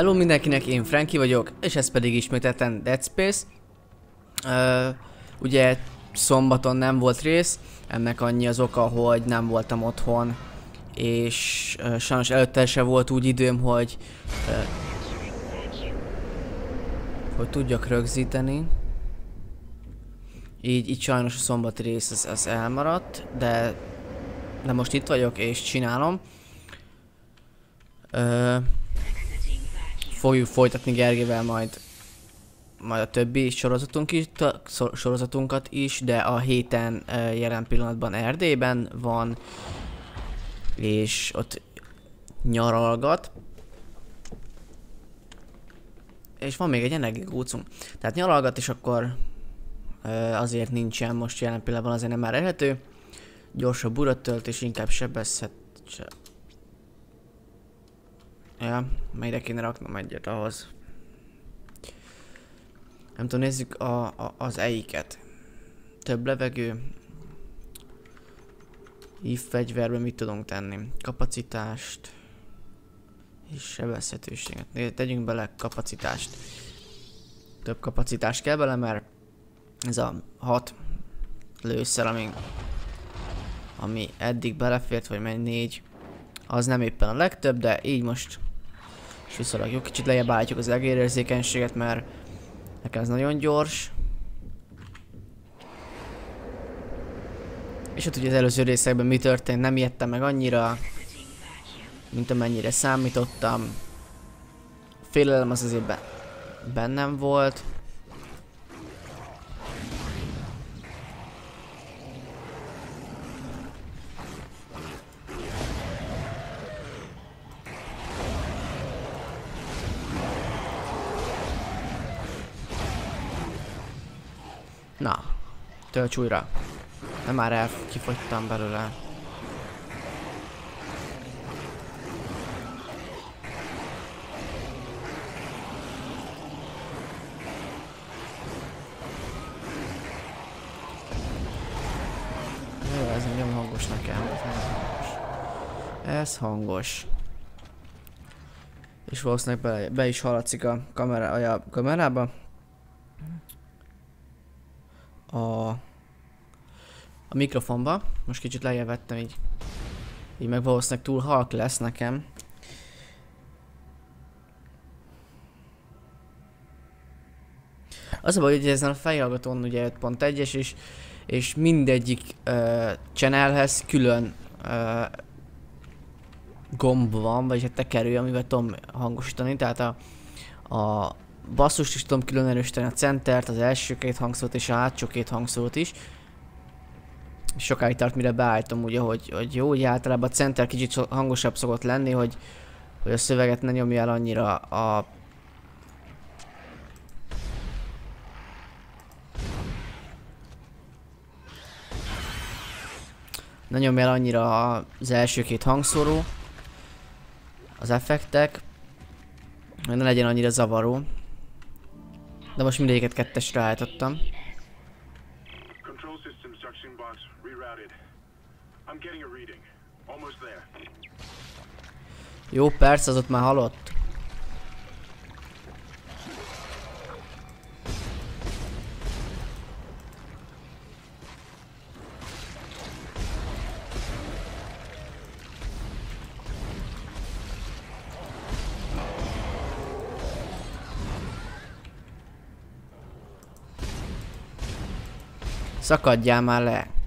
Hello mindenkinek, én Frankie vagyok, és ez pedig ismételten Dead Space. Uh, ugye szombaton nem volt rész, ennek annyi az oka, hogy nem voltam otthon, és uh, sajnos előtte se volt úgy időm, hogy uh, hogy tudjak rögzíteni. Így, így sajnos a szombati rész az, az elmaradt, de, de most itt vagyok és csinálom. Uh, fogjuk folytatni Gergével majd majd a többi sorozatunk is, sorozatunkat is, de a héten uh, jelen pillanatban Erdélyben van, és ott nyaralgat. És van még egy energiagócunk. Tehát nyaralgat, és akkor uh, azért nincsen most jelen pillanatban, azért nem már elhető. Gyorsabb urat tölt, és inkább sebezhet... Se Ja, melyre kéne raknom egyet ahhoz. Nem tudom, nézzük a, a, az eiket. Több levegő. If fegyverben mit tudunk tenni? Kapacitást. És sebezhetőséget. Tegyünk bele kapacitást. Több kapacitást kell bele, mert ez a hat lőszer, ami, ami eddig belefért, vagy megy négy, az nem éppen a legtöbb, de így most és visszalakjuk. Kicsit lejjebb állítjuk az egérérzékenységet, mert nekem ez nagyon gyors. És ott ugye az előző részekben mi történt, nem ijedtem meg annyira, mint amennyire számítottam. A félelem az azért be bennem volt. Na, tölts újra. Nem már el kifogytam belőle. Jó, ez nagyon hangos nekem. Ez hangos. És valószínűleg be, be is hallatszik a, kamera, a kamerába a, a mikrofonba. Most kicsit lejjebb vettem így. Így meg valószínűleg túl halk lesz nekem. Az a baj, hogy ezen a fejhallgatón ugye 5.1-es és, és mindegyik uh, channelhez külön uh, gomb van, vagy egy tekerő, amivel tudom hangosítani, tehát a, a basszust is tudom külön erősíteni, a centert, az első két hangszót és a hátsó két hangszót is. Sokáig tart, mire beállítom ugye, hogy, hogy jó, hogy általában a center kicsit hangosabb szokott lenni, hogy, hogy a szöveget ne nyomja el annyira a ne nyomja el annyira az első két hangszóró, az effektek, ne legyen annyira zavaró. De most mindegyiket kettesre állítottam. Jó, persze, az ott már halott. Szakadjál már le!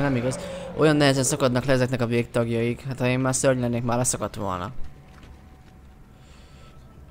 Nem igaz. Olyan nehezen szakadnak le ezeknek a végtagjaik. Hát ha én már szörny lennék, már leszakadt volna.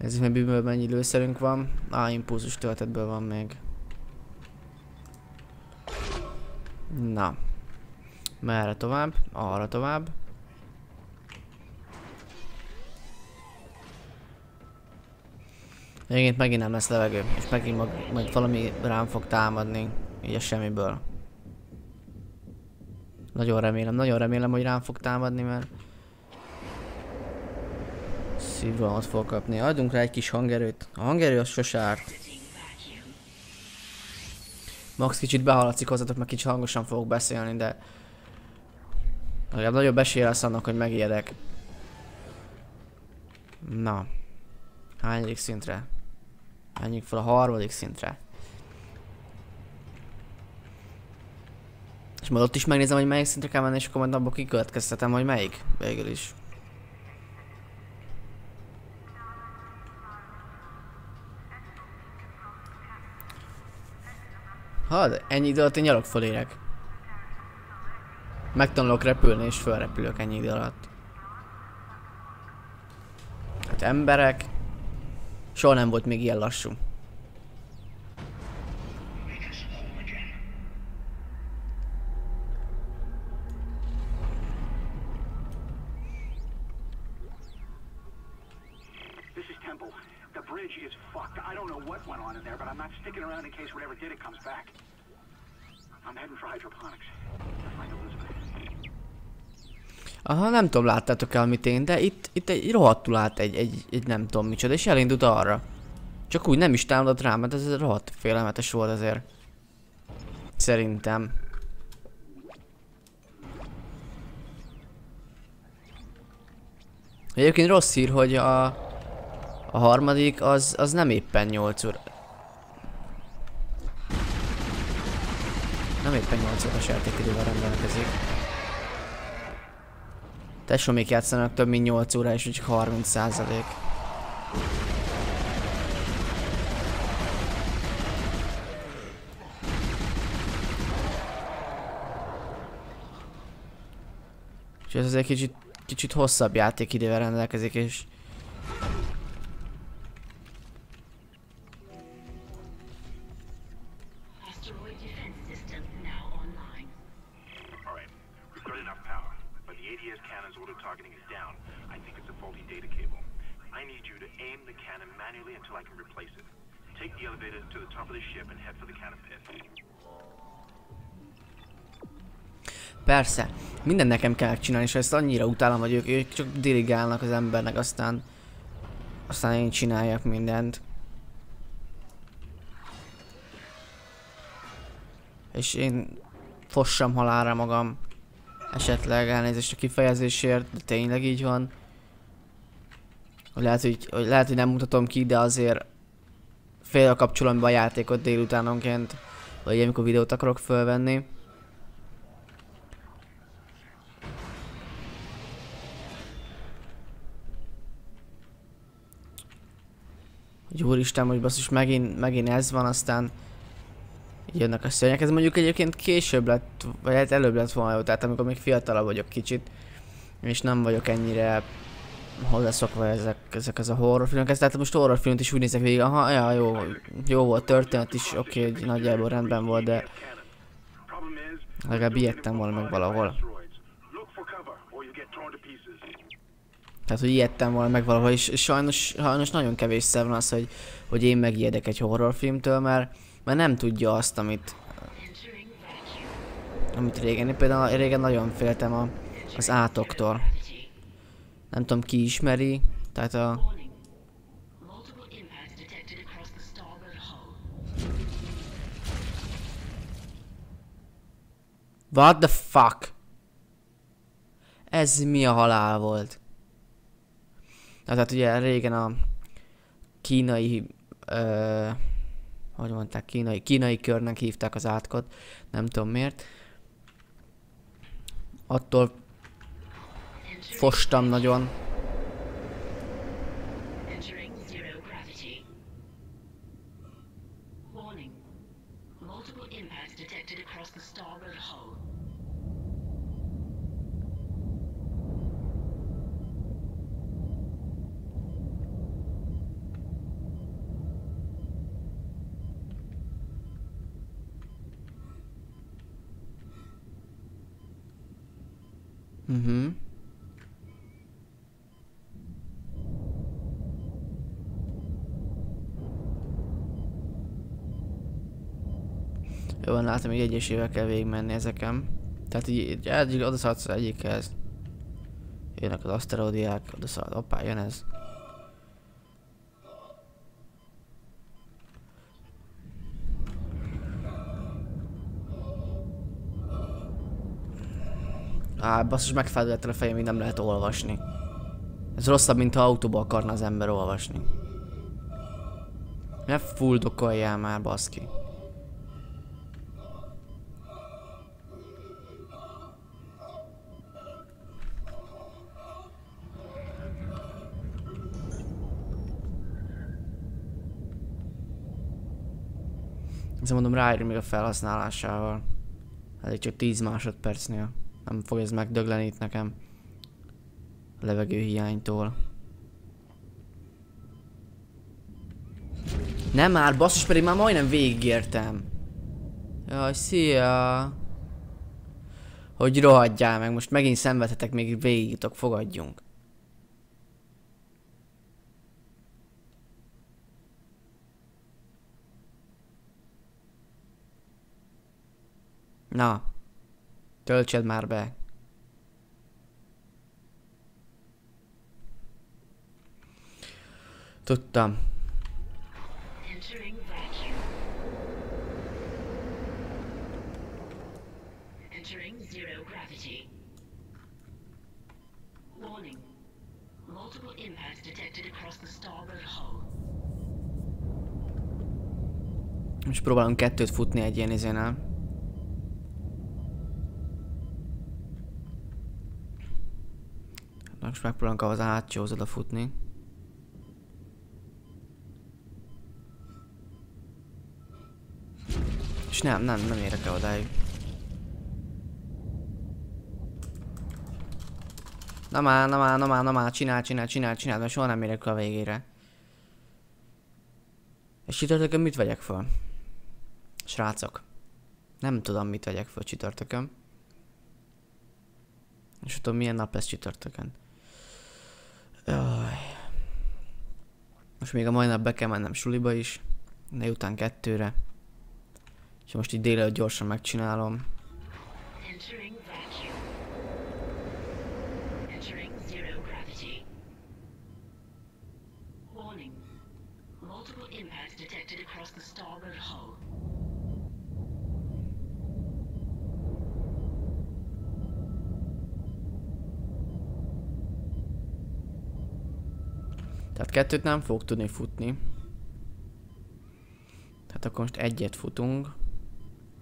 Nézzük meg bűnből mennyi lőszerünk van. Á, impulzus töltetből van még. Na. Merre tovább? Arra tovább. Megint megint nem lesz levegő, és megint mag, majd valami rám fog támadni, így a semmiből. Nagyon remélem, nagyon remélem, hogy rám fog támadni, mert szívrohamot fog kapni. Adjunk rá egy kis hangerőt. A hangerő az sose árt. Max kicsit behaladszik hozzatok, mert kicsit hangosan fogok beszélni, de... Legalább nagyobb esélye lesz annak, hogy megijedek. Na. Hányadik szintre? Menjünk fel a harmadik szintre. És majd ott is megnézem, hogy melyik szintre kell menni, és akkor majd abból kikövetkeztetem, hogy melyik. Végül is. Had, ennyi idő alatt én nyalog fölérek. Megtanulok repülni és fölrepülök ennyi idő alatt. Hát emberek. Soha nem volt még ilyen lassú. The bridge is fucked. I don't know what went on in there, but I'm not sticking around in case whatever did it comes back. I'm heading for hydroponics. Aha, nem tudom, láttátok-e, amit én, de itt, itt egy rohadtul át egy, egy, egy nem tudom micsoda, és elindult arra. Csak úgy nem is támadott rám, mert ez rohadt félelmetes volt azért. Szerintem. Egyébként rossz hír, hogy a, a harmadik az, az nem éppen 8 óra. Nem éppen 8 órás játékidővel rendelkezik. Tesó még játszanak több mint 8 óra és csak 30 százalék. És ez azért kicsit, kicsit hosszabb játékidővel rendelkezik, és the top of the ship and head for the pit. Persze, minden nekem kell csinálni, és ezt annyira utálom, hogy ők, ők csak dirigálnak az embernek, aztán aztán én csináljak mindent. És én fossam halára magam. Esetleg elnézést a kifejezésért, de tényleg így van. Hogy lehet, hogy, hogy lehet, hogy nem mutatom ki, de azért fél kapcsolom be a játékot délutánonként, vagy amikor videót akarok fölvenni. hogy úristen, hogy basszus megint, megint ez van, aztán jönnek a szörnyek. Ez mondjuk egyébként később lett, vagy hát előbb lett volna jó, tehát amikor még fiatalabb vagyok kicsit, és nem vagyok ennyire hozzászokva ezek, ezek az a horrorfilmekhez, tehát most horrorfilmet is úgy nézek végig, aha, ja, jó, jó volt, történet is, oké, okay, nagyjából rendben volt, de legalább ijedtem volna meg valahol. Tehát, hogy ijedtem volna meg valahol, és sajnos, sajnos nagyon kevés van az, hogy, hogy én megijedek egy horrorfilmtől, mert, mert nem tudja azt, amit, amit régen. Én például régen nagyon féltem a, az átoktól. Nem tudom ki ismeri, tehát a... What the fuck? Ez mi a halál volt? Na, tehát ugye régen a kínai, ö, hogy mondták, kínai, kínai körnek hívták az átkot, nem tudom miért. Attól fostam nagyon. Warning. Multiple impacts detected across the starboard hull. Jó van, látom, hogy egyesével kell végigmenni ezeken. Tehát így, így hát odaszaladsz az egyikhez. Jönnek az aszteroidiák, odaszalad, opá, jön ez. Á, basszus, megfájdult a fejem, így nem lehet olvasni. Ez rosszabb, mint ha autóba akarna az ember olvasni. Ne fuldokoljál már, baszki. Ezzel mondom, ráérünk még a felhasználásával. Elég csak 10 másodpercnél. Nem fog ez megdögleni itt nekem. A levegő hiánytól. Nem már, basszus, pedig már majdnem végigértem. Jaj, szia! Hogy rohadjál meg, most megint szenvedhetek, még végigjutok, fogadjunk. Na, töltsed már be. Tudtam. Most próbálunk kettőt futni egy ilyen izénál. Na, Most megpróbálunk az hátsóhoz oda futni. És nem, nem, nem érek el odáig. Na már, na már, na már, na már, csinál, csinál, csinál, csinál, mert soha nem érek a végére. És csütörtökön mit vegyek föl? Srácok. Nem tudom, mit vegyek föl csütörtökön. És tudom, milyen nap lesz csütörtökön. Most még a mai nap be kell mennem suliba is. De után kettőre. És most így délelőtt gyorsan megcsinálom. Entering vacuum. Entering zero gravity. Warning. Multiple impacts detected across the starboard hull. Tehát kettőt nem fog tudni futni. Tehát akkor most egyet futunk.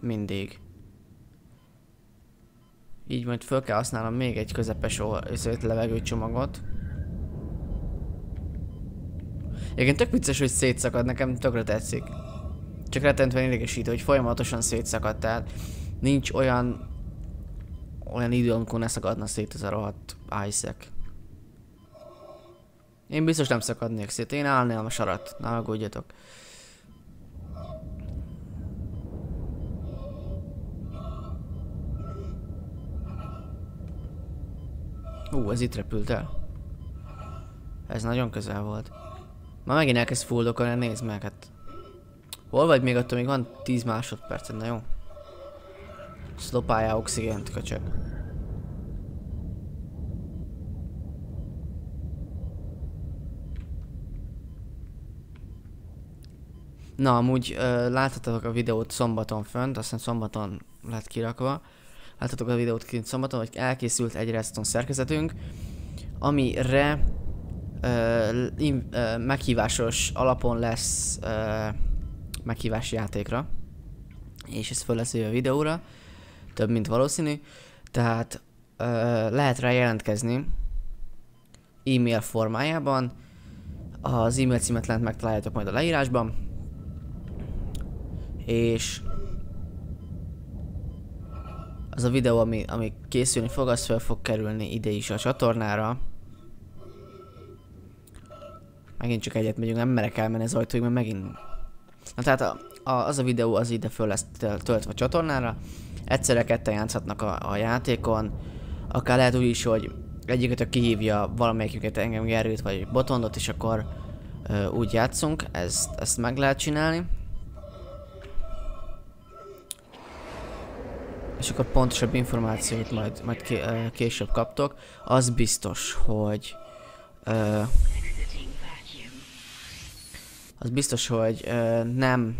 Mindig. Így majd föl kell használnom még egy közepes o- összevett levegőcsomagot. Igen, tök vicces, hogy szétszakad, nekem tökre tetszik. Csak rettentően idegesítő, hogy folyamatosan szétszakad, tehát nincs olyan olyan idő, amikor ne szakadna szét ez a rohadt Isaac. Én biztos nem szakadnék szét, én állnám a sarat, ne aggódjatok. Ú, ez itt repült el. Ez nagyon közel volt. Ma megint elkezd fuldokolni, nézd meg, hát... Hol vagy még attól még van 10 másodpercet, na jó? Szlopáljál oxigént, köcsög. Na, amúgy ö, láthatok a videót szombaton fönt, aztán szombaton lett kirakva. Láthatok a videót kint szombaton, hogy elkészült egy redstone szerkezetünk, amire ö, im, ö, meghívásos alapon lesz ö, meghívás játékra. És ez föl lesz a videóra, több mint valószínű. Tehát ö, lehet rá jelentkezni e-mail formájában. Az e-mail címet lent megtaláljátok majd a leírásban. És az a videó, ami, ami készülni fog, az fel fog kerülni ide is a csatornára. Megint csak egyet megyünk, nem merek elmenni az ajtóig, mert megint... Na tehát a, a, az a videó az ide föl lesz töl- töltve a csatornára. Egyszerre ketten játszhatnak a, a játékon. Akár lehet úgy is, hogy egyiket kihívja valamelyiküket engem Gerőt vagy Botondot, és akkor ö, úgy játszunk. Ezt, ezt meg lehet csinálni. És akkor pontosabb információt majd, majd később kaptok. Az biztos, hogy ö, az biztos, hogy ö, nem,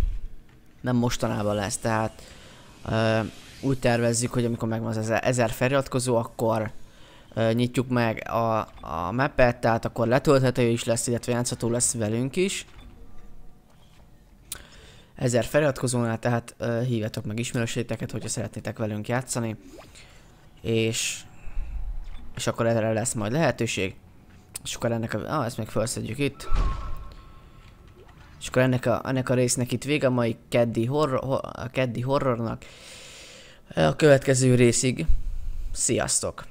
nem mostanában lesz, tehát ö, úgy tervezzük, hogy amikor megvan az ezer, ezer feliratkozó, akkor ö, nyitjuk meg a, a mappet, tehát akkor letölthető is lesz, illetve játszható lesz velünk is. Ezer feliratkozónál, tehát ö, hívjatok meg ismerőséteket, hogyha szeretnétek velünk játszani. És, és akkor erre lesz majd lehetőség. És akkor ennek a... Ah, ezt meg felszedjük itt. És akkor ennek a, ennek a résznek itt vége, a mai keddi, horror, ho, a keddi horrornak. A következő részig. Sziasztok!